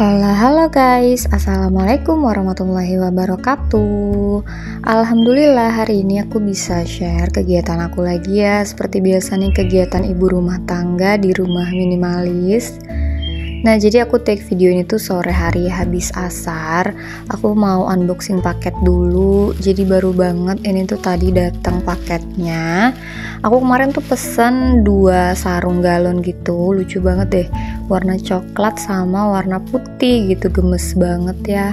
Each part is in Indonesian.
Halo halo guys, Assalamualaikum warahmatullahi wabarakatuh. Alhamdulillah hari ini aku bisa share kegiatan aku lagi ya. Seperti biasa nih kegiatan ibu rumah tangga di rumah minimalis Nah jadi aku take video ini tuh sore hari habis asar. Aku mau unboxing paket dulu. Jadi baru banget ini tuh tadi datang paketnya. Aku kemarin tuh pesen dua sarung galon gitu. Lucu banget deh. Warna coklat sama warna putih gitu. Gemes banget ya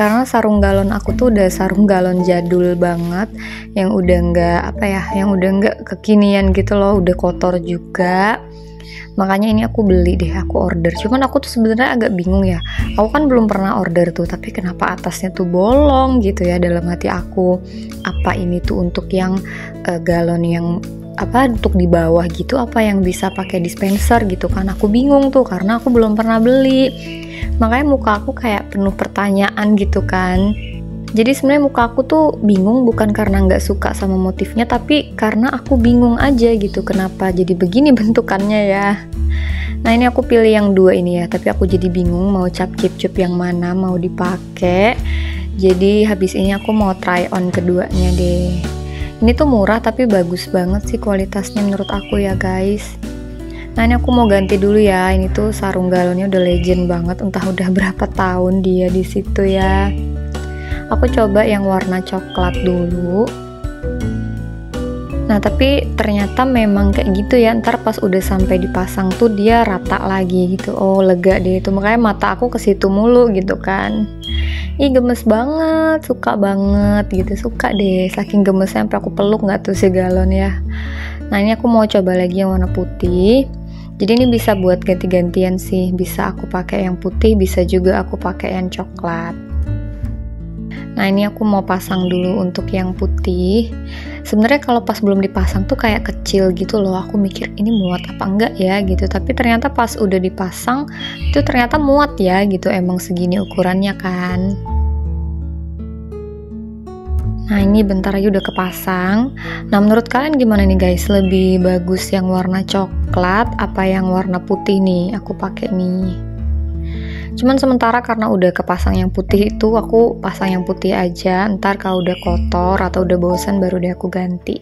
karena sarung galon aku tuh udah sarung galon jadul banget yang udah nggak apa ya yang udah nggak kekinian gitu loh udah kotor juga. Makanya ini aku beli deh aku order. Cuman aku tuh sebenarnya agak bingung ya. Aku kan belum pernah order tuh tapi kenapa atasnya tuh bolong gitu ya dalam hati aku. Apa ini tuh untuk yang uh, galon yang apa untuk di bawah gitu apa yang bisa pakai dispenser gitu kan. Aku bingung tuh karena aku belum pernah beli. Makanya muka aku kayak penuh pertanyaan gitu kan. Jadi sebenarnya muka aku tuh bingung bukan karena nggak suka sama motifnya tapi karena aku bingung aja gitu kenapa jadi begini bentukannya ya. Nah ini aku pilih yang dua ini ya tapi aku jadi bingung mau cap cip cup yang mana mau dipakai. Jadi habis ini aku mau try on keduanya deh ini tuh murah tapi bagus banget sih kualitasnya menurut aku ya guys. Nah ini aku mau ganti dulu ya. Ini tuh sarung galonnya udah legend banget. Entah udah berapa tahun dia di situ ya. Aku coba yang warna coklat dulu. Nah tapi ternyata memang kayak gitu ya. Ntar pas udah sampai dipasang tuh dia rata lagi gitu. Oh lega deh itu. Makanya mata aku ke situ mulu gitu kan Ih gemes banget Suka banget gitu. Suka deh Saking gemesnya sampai aku peluk nggak tuh si galon ya. Nah ini aku mau coba lagi yang warna putih. Jadi ini bisa buat ganti-gantian sih. Bisa aku pakai yang putih bisa juga aku pakai yang coklat. Nah ini aku mau pasang dulu untuk yang putih. Sebenarnya kalau pas belum dipasang tuh kayak kecil gitu loh. Aku mikir ini muat apa enggak ya gitu. Tapi ternyata pas udah dipasang itu ternyata muat ya gitu. Emang segini ukurannya kan. Nah ini bentar lagi udah kepasang. Nah menurut kalian gimana nih guys? Lebih bagus yang warna coklat apa yang warna putih nih? Aku pakai nih cuman sementara karena udah kepasang yang putih itu aku pasang yang putih aja. Ntar kalau udah kotor atau udah bosan baru deh aku ganti.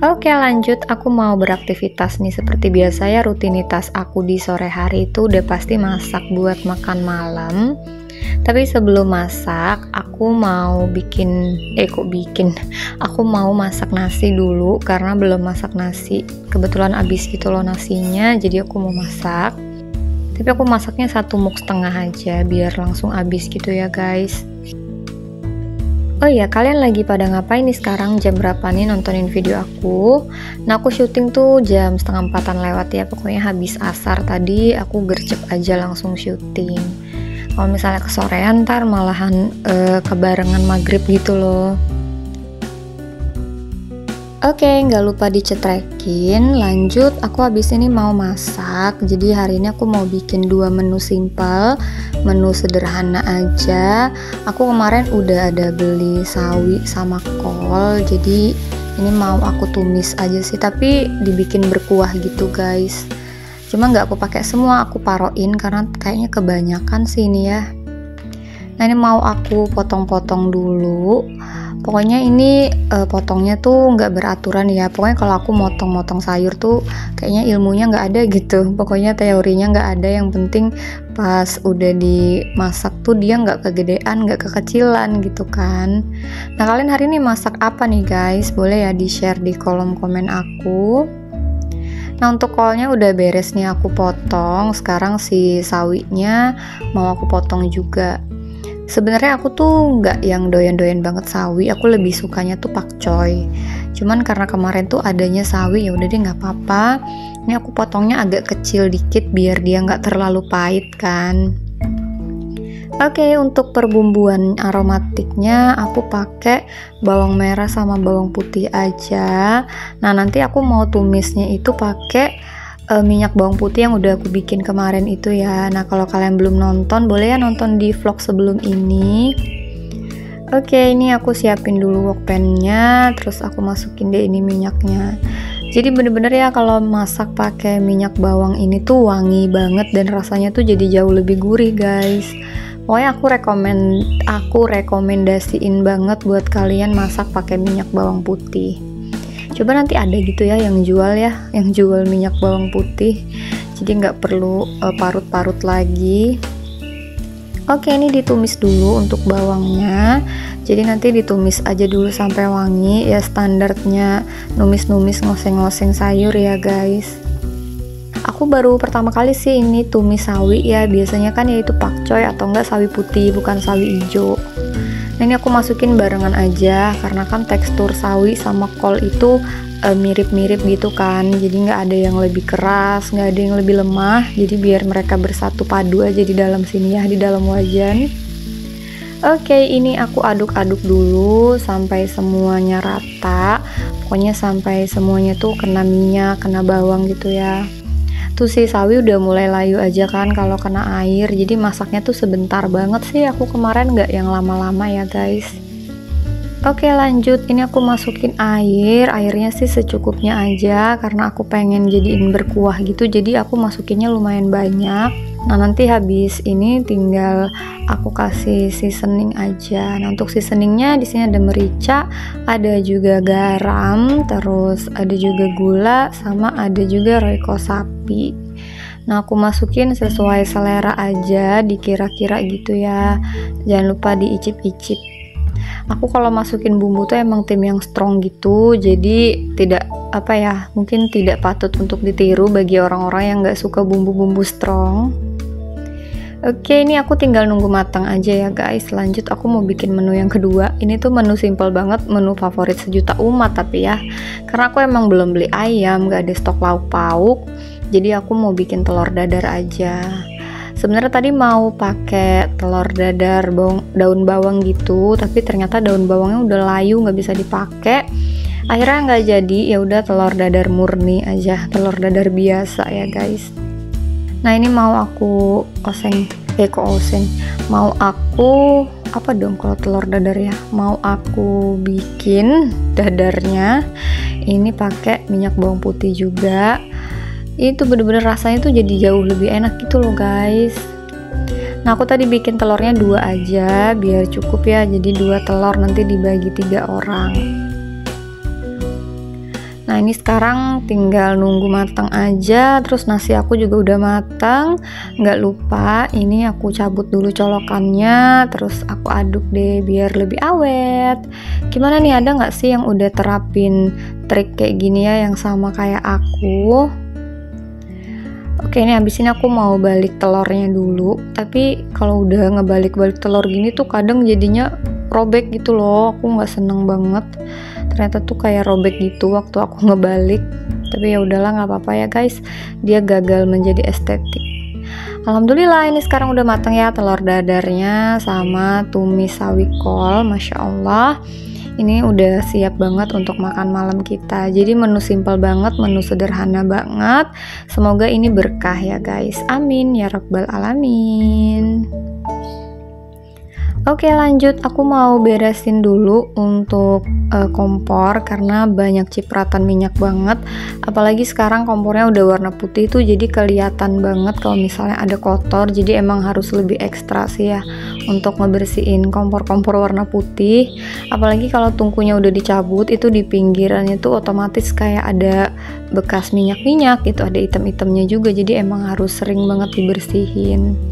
Oke lanjut. Aku mau beraktivitas nih. Seperti biasa ya rutinitas aku di sore hari itu udah pasti masak buat makan malam. Tapi sebelum masak aku mau bikin eh kok bikin? Aku mau masak nasi dulu karena belum masak nasi. Kebetulan abis gitu loh nasinya jadi aku mau masak tapi aku masaknya satu muk setengah aja biar langsung habis gitu ya guys Oh iya, kalian lagi pada ngapain nih sekarang? Jam berapa nih nontonin video aku? Nah, aku syuting tuh jam setengah empatan lewat ya. Pokoknya habis asar tadi, aku gercep aja langsung syuting. Kalau misalnya kesorean, ntar malahan uh, kebarengan maghrib gitu loh. Oke, nggak lupa dicetrekin. Lanjut, aku habis ini mau masak. Jadi hari ini aku mau bikin dua menu simple, menu sederhana aja. Aku kemarin udah ada beli sawi sama kol. Jadi ini mau aku tumis aja sih, tapi dibikin berkuah gitu guys. Cuma nggak aku pakai semua, aku paroin karena kayaknya kebanyakan sih ini ya. Nah ini mau aku potong-potong dulu pokoknya ini uh, potongnya tuh nggak beraturan ya. Pokoknya kalau aku motong-motong sayur tuh kayaknya ilmunya nggak ada gitu. Pokoknya teorinya nggak ada. Yang penting pas udah dimasak tuh dia nggak kegedean nggak kekecilan gitu kan. Nah kalian hari ini masak apa nih guys? Boleh ya di share di kolom komen aku. Nah untuk kolnya udah beres nih aku potong. Sekarang si sawinya mau aku potong juga sebenarnya aku tuh nggak yang doyan-doyan banget sawi. Aku lebih sukanya tuh pakcoy cuman karena kemarin tuh adanya sawi ya udah deh nggak apa-apa. Ini aku potongnya agak kecil dikit biar dia nggak terlalu pahit kan. Oke, okay, untuk perbumbuan aromatiknya aku pakai bawang merah sama bawang putih aja. Nah, nanti aku mau tumisnya itu pakai uh, minyak bawang putih yang udah aku bikin kemarin itu ya. Nah, kalau kalian belum nonton, boleh ya nonton di vlog sebelum ini. Oke, ini aku siapin dulu wok terus aku masukin deh ini minyaknya. jadi bener-bener ya kalau masak pakai minyak bawang ini tuh wangi banget dan rasanya tuh jadi jauh lebih gurih guys pokoknya aku rekomend aku rekomendasiin banget buat kalian masak pakai minyak bawang putih coba nanti ada gitu ya yang jual ya yang jual minyak bawang putih. Jadi nggak perlu uh, parut-parut lagi. Oke ini ditumis dulu untuk bawangnya. Jadi nanti ditumis aja dulu sampai wangi ya standarnya numis-numis ngoseng-ngoseng sayur ya guys. Aku baru pertama kali sih ini tumis sawi ya. Biasanya kan yaitu pakcoy atau enggak sawi putih bukan sawi hijau nah ini aku masukin barengan aja karena kan tekstur sawi sama kol itu eh, mirip-mirip uh, gitu kan jadi nggak ada yang lebih keras nggak ada yang lebih lemah jadi biar mereka bersatu padu aja di dalam sini ya di dalam wajan Oke, ini aku aduk-aduk dulu sampai semuanya rata. Pokoknya sampai semuanya tuh kena minyak, kena bawang gitu ya. Tuh sih sawi udah mulai layu aja kan kalau kena air. Jadi masaknya tuh sebentar banget sih. Aku kemarin nggak yang lama-lama ya guys. Oke lanjut, ini aku masukin air, airnya sih secukupnya aja karena aku pengen jadiin berkuah gitu, jadi aku masukinnya lumayan banyak. Nah nanti habis ini tinggal aku kasih seasoning aja. Nah untuk seasoningnya di sini ada merica, ada juga garam, terus ada juga gula, sama ada juga roiko sapi. Nah aku masukin sesuai selera aja, dikira-kira gitu ya. Jangan lupa diicip-icip aku kalau masukin bumbu tuh emang tim yang strong gitu jadi tidak apa ya mungkin tidak patut untuk ditiru bagi orang-orang yang nggak suka bumbu-bumbu strong. Oke ini aku tinggal nunggu matang aja ya guys. Lanjut aku mau bikin menu yang kedua. Ini tuh menu simple banget menu favorit sejuta umat tapi ya. Karena aku emang belum beli ayam gak ada stok lauk pauk jadi aku mau bikin telur dadar aja sebenarnya tadi mau pakai telur dadar bawang, daun bawang gitu tapi ternyata daun bawangnya udah layu nggak bisa dipakai. Akhirnya nggak jadi ya udah telur dadar murni aja telur dadar biasa ya guys. Nah ini mau aku oseng eh kok oseng? Mau aku apa dong kalau telur dadar ya? Mau aku bikin dadarnya ini pakai minyak bawang putih juga itu bener-bener rasanya tuh jadi jauh lebih enak gitu loh guys. Nah aku tadi bikin telurnya dua aja biar cukup ya. Jadi dua telur nanti dibagi tiga orang. Nah ini sekarang tinggal nunggu matang aja. Terus nasi aku juga udah matang. Nggak lupa ini aku cabut dulu colokannya. Terus aku aduk deh biar lebih awet. Gimana nih ada nggak sih yang udah terapin trik kayak gini ya Yang sama kayak aku Oke ini abis ini aku mau balik telurnya dulu. Tapi kalau udah ngebalik-balik telur gini tuh kadang jadinya robek gitu loh. Aku nggak seneng banget. Ternyata tuh kayak robek gitu waktu aku ngebalik. Tapi ya udahlah nggak apa-apa ya guys. Dia gagal menjadi estetik. Alhamdulillah ini sekarang udah matang ya telur dadarnya sama tumis sawi kol Masya Allah ini udah siap banget untuk makan malam kita. Jadi menu simple banget menu sederhana banget. Semoga ini berkah ya guys. Amin. Ya rabbal alamin Oke lanjut, aku mau beresin dulu untuk uh, kompor karena banyak cipratan minyak banget. Apalagi sekarang kompornya udah warna putih tuh jadi kelihatan banget kalau misalnya ada kotor. Jadi emang harus lebih ekstra sih ya untuk ngebersihin kompor-kompor warna putih. Apalagi kalau tungkunya udah dicabut itu di pinggirannya tuh otomatis kayak ada bekas minyak-minyak gitu, ada item-itemnya juga. Jadi emang harus sering banget dibersihin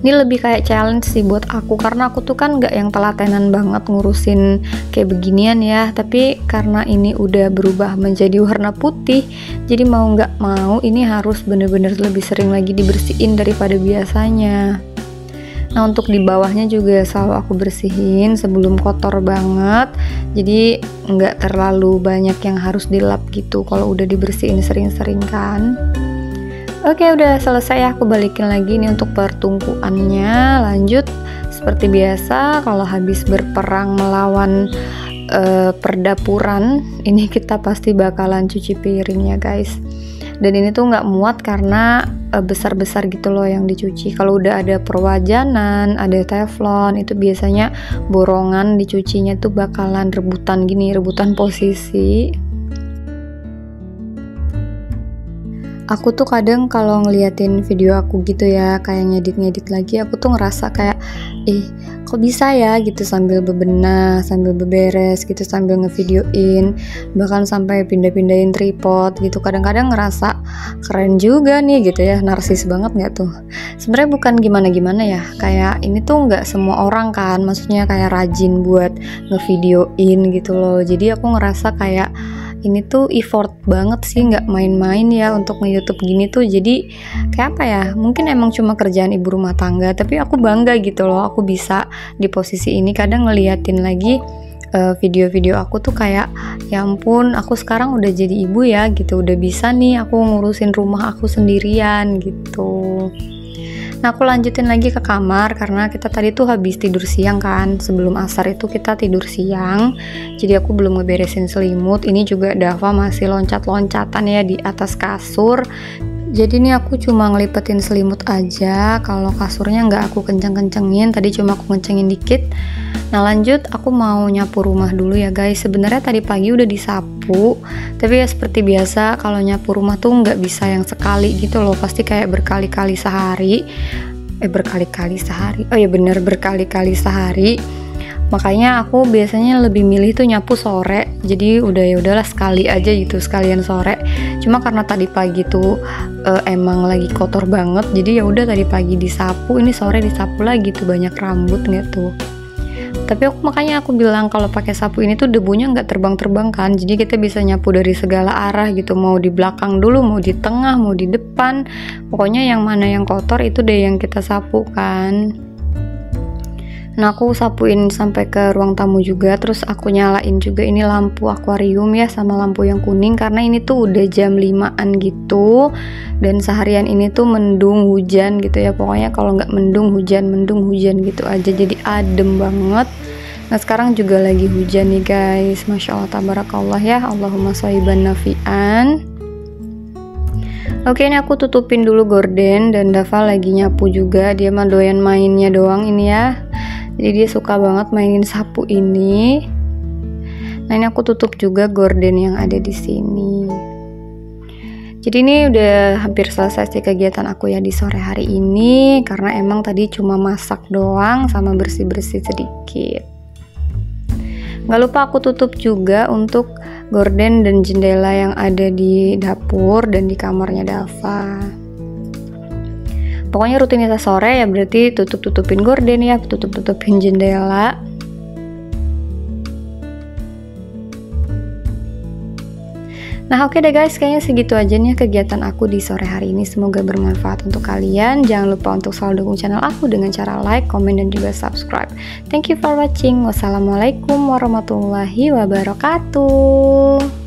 ini lebih kayak challenge sih buat aku karena aku tuh kan nggak yang telatenan banget ngurusin kayak beginian ya. Tapi karena ini udah berubah menjadi warna putih jadi mau nggak mau ini harus bener-bener lebih sering lagi dibersihin daripada biasanya. Nah untuk di bawahnya juga selalu aku bersihin sebelum kotor banget. Jadi nggak terlalu banyak yang harus dilap gitu kalau udah dibersihin sering-sering kan Oke udah selesai aku balikin lagi nih untuk pertungkuannya. Lanjut. Seperti biasa kalau habis berperang melawan uh, perdapuran ini kita pasti bakalan cuci piring ya guys. Dan ini tuh nggak muat karena uh, besar-besar gitu loh yang dicuci. Kalau udah ada perwajanan ada teflon itu biasanya borongan dicucinya tuh bakalan rebutan gini rebutan posisi aku tuh kadang kalau ngeliatin video aku gitu ya kayak ngedit-ngedit lagi aku tuh ngerasa kayak ih kok bisa ya? Gitu sambil bebenah sambil beberes gitu sambil ngevideoin bahkan sampai pindah-pindahin tripod gitu. Kadang-kadang ngerasa keren juga nih gitu ya narsis banget nggak tuh? Sebenarnya bukan gimana-gimana ya kayak ini tuh nggak semua orang kan maksudnya kayak rajin buat ngevideoin gitu loh. Jadi aku ngerasa kayak ini tuh effort banget sih nggak main-main ya untuk nge-youtube gini tuh. Jadi kayak apa ya? Mungkin emang cuma kerjaan ibu rumah tangga tapi aku bangga gitu loh aku bisa di posisi ini. Kadang ngeliatin lagi eh, video-video aku tuh kayak ya ampun aku sekarang udah jadi ibu ya gitu. Udah bisa nih aku ngurusin rumah aku sendirian gitu Nah aku lanjutin lagi ke kamar karena kita tadi tuh habis tidur siang kan. Sebelum asar itu kita tidur siang. Jadi aku belum ngeberesin selimut. Ini juga Dava masih loncat-loncatan ya di atas kasur jadi ini aku cuma ngelipetin selimut aja. Kalau kasurnya nggak aku kenceng-kencengin tadi cuma aku kencengin dikit. Nah lanjut aku mau nyapu rumah dulu ya guys. Sebenarnya tadi pagi udah disapu tapi ya seperti biasa kalau nyapu rumah tuh nggak bisa yang sekali gitu loh. Pasti kayak berkali-kali sehari. Eh berkali-kali sehari. Oh ya bener berkali-kali sehari makanya aku biasanya lebih milih tuh nyapu sore. Jadi udah ya udahlah sekali aja gitu sekalian sore. Cuma karena tadi pagi tuh uh, emang lagi kotor banget jadi ya udah tadi pagi disapu ini sore disapu lagi tuh banyak rambut nggak tuh. Tapi aku makanya aku bilang kalau pakai sapu ini tuh debunya nggak terbang-terbang kan. Jadi kita bisa nyapu dari segala arah gitu mau di belakang dulu mau di tengah mau di depan. Pokoknya yang mana yang kotor itu deh yang kita sapu kan Nah aku sapuin sampai ke ruang tamu juga Terus aku nyalain juga ini lampu akuarium ya Sama lampu yang kuning Karena ini tuh udah jam 5an gitu Dan seharian ini tuh mendung hujan gitu ya. Pokoknya kalau nggak mendung hujan Mendung hujan gitu aja Jadi adem banget. Nah sekarang juga lagi hujan nih guys. Masya Allah tabarakallah ya. Allahumma sohiban nafi'an. Oke ini aku tutupin dulu gorden dan Dava lagi nyapu juga. Dia mah doyan mainnya doang ini ya jadi dia suka banget mainin sapu ini. Nah ini aku tutup juga gorden yang ada di sini. Jadi ini udah hampir selesai sih kegiatan aku ya di sore hari ini karena emang tadi cuma masak doang sama bersih-bersih sedikit. Gak lupa aku tutup juga untuk gorden dan jendela yang ada di dapur dan di kamarnya Dava pokoknya rutinitas sore ya berarti tutup-tutupin gorden ya tutup-tutupin jendela Nah oke okay deh guys, kayaknya segitu aja nih kegiatan aku di sore hari ini. Semoga bermanfaat untuk kalian. Jangan lupa untuk selalu dukung channel aku dengan cara like, comment, dan juga subscribe. Thank you for watching. Wassalamualaikum warahmatullahi wabarakatuh.